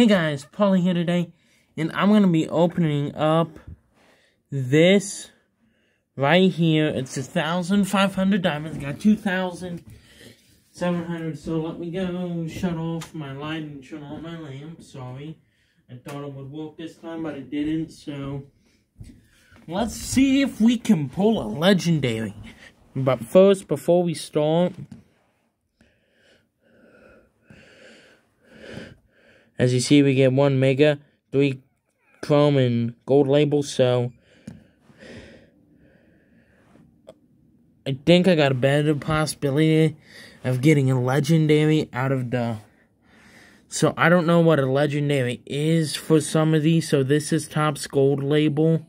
Hey guys, Paulie here today, and I'm going to be opening up this right here. It's a 1,500 diamonds, got 2,700, so let me go shut off my light and shut off my lamp, sorry. I thought it would work this time, but it didn't, so let's see if we can pull a legendary. But first, before we start, As you see, we get one Mega, three Chrome, and Gold labels, so... I think I got a better possibility of getting a Legendary out of the... So, I don't know what a Legendary is for some of these, so this is Topps Gold label.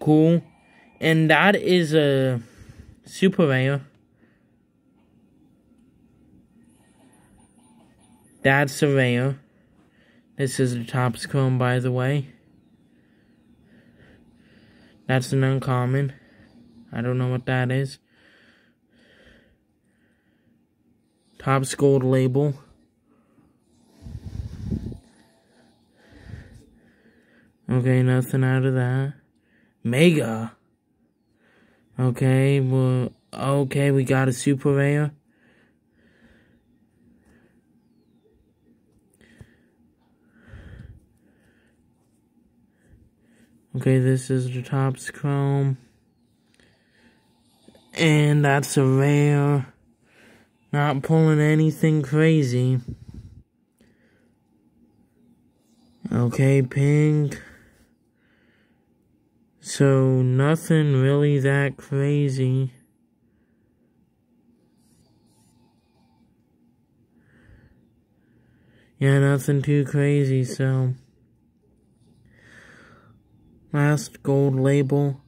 Cool. And that is a super rare. That's Surveyor. This is the Topps by the way. That's an uncommon. I don't know what that is. Topps Gold label. Okay, nothing out of that. Mega. Okay, well, okay, we got a super rare. Okay, this is the Topps Chrome. And that's a rare. Not pulling anything crazy. Okay, pink. So, nothing really that crazy. Yeah, nothing too crazy, so... Last gold label.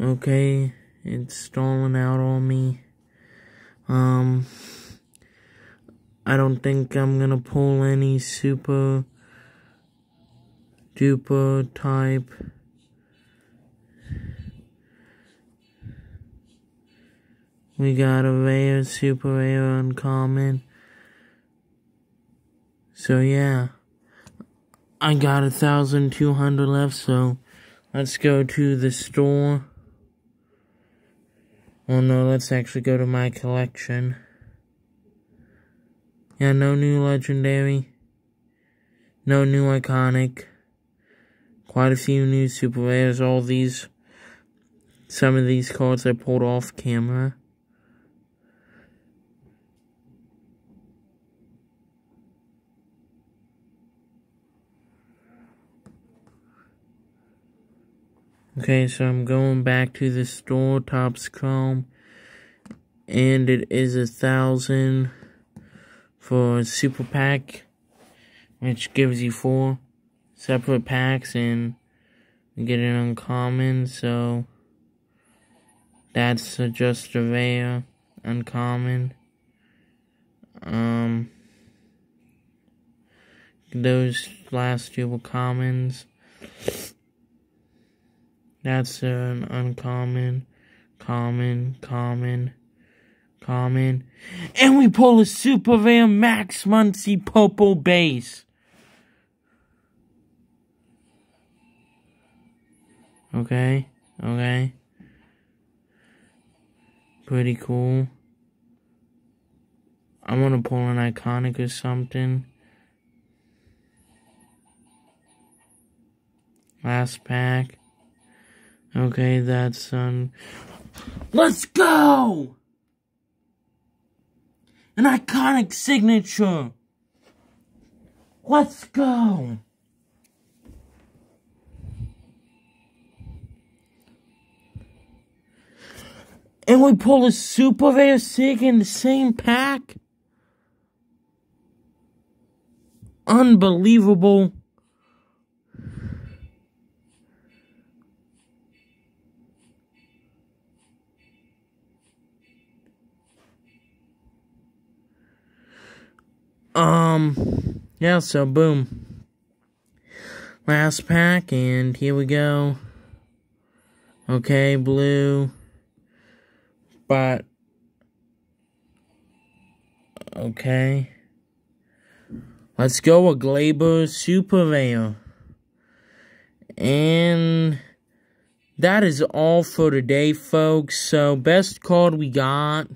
Okay, it's stalling out on me. Um, I don't think I'm gonna pull any super duper type. We got a rare, super rare, uncommon. So yeah, I got a thousand two hundred left. So let's go to the store. Oh no, let's actually go to my collection. Yeah, no new legendary. No new iconic. Quite a few new super rares. All these, some of these cards I pulled off camera. Okay, so I'm going back to the store, Topps Chrome, and it is a thousand for a super pack, which gives you four separate packs, and you get an uncommon, so that's just a rare uncommon. Um, those last two were commons. That's an uncommon, common, common, common. And we pull a Super Rare Max Muncy Purple Base. Okay, okay. Pretty cool. I'm gonna pull an iconic or something. Last pack. Okay, that's um. Let's go! An iconic signature! Let's go! And we pull a super rare sig in the same pack? Unbelievable. Um, yeah, so boom. Last pack, and here we go. Okay, blue. But okay. Let's go with Gleyber Super Rare. And that is all for today, folks. So, best card we got,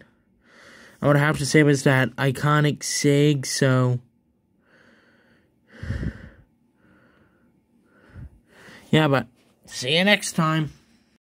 I would have to say, was that iconic SIG. So, yeah, but see you next time.